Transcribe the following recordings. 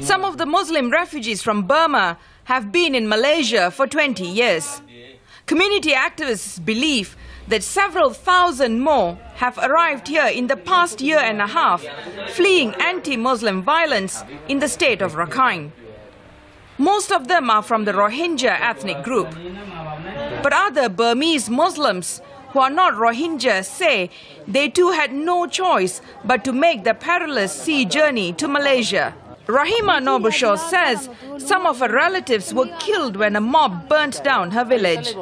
Some of the Muslim refugees from Burma have been in Malaysia for 20 years. Community activists believe that several thousand more have arrived here in the past year and a half, fleeing anti-Muslim violence in the state of Rakhine. Most of them are from the Rohingya ethnic group. But other Burmese Muslims who are not Rohingya say they too had no choice but to make the perilous sea journey to Malaysia. Rahima Nobushaw says some of her relatives were killed when a mob burnt down her village.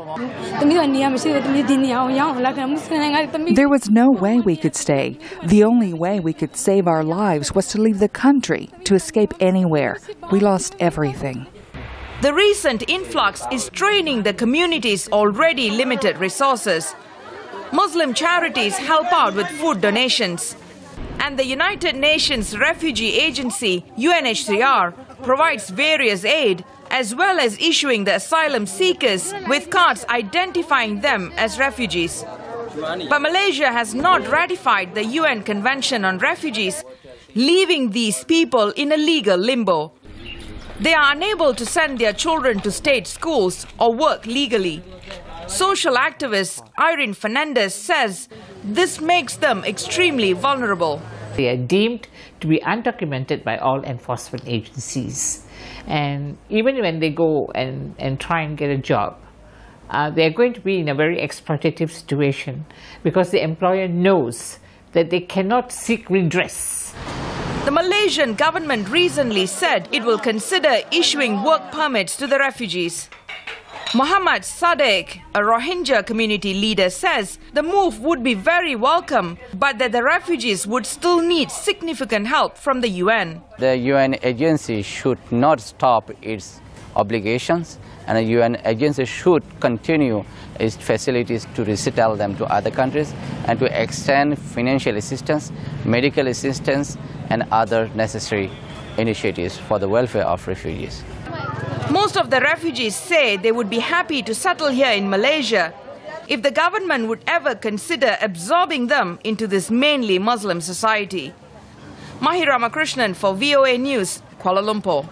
There was no way we could stay. The only way we could save our lives was to leave the country, to escape anywhere. We lost everything. The recent influx is straining the community's already limited resources. Muslim charities help out with food donations. And the United Nations Refugee Agency, UNHCR, provides various aid as well as issuing the asylum seekers with cards identifying them as refugees. But Malaysia has not ratified the UN Convention on Refugees, leaving these people in a legal limbo. They are unable to send their children to state schools or work legally. Social activist Irene Fernandez says this makes them extremely vulnerable. They are deemed to be undocumented by all enforcement agencies. And even when they go and, and try and get a job, uh, they're going to be in a very exploitative situation because the employer knows that they cannot seek redress. The Malaysian government recently said it will consider issuing work permits to the refugees. Muhammad Sadek, a Rohingya community leader, says the move would be very welcome, but that the refugees would still need significant help from the UN. The UN agency should not stop its obligations and the UN agency should continue its facilities to resettle them to other countries and to extend financial assistance, medical assistance and other necessary initiatives for the welfare of refugees. Most of the refugees say they would be happy to settle here in Malaysia if the government would ever consider absorbing them into this mainly Muslim society. Mahi Ramakrishnan for VOA News, Kuala Lumpur.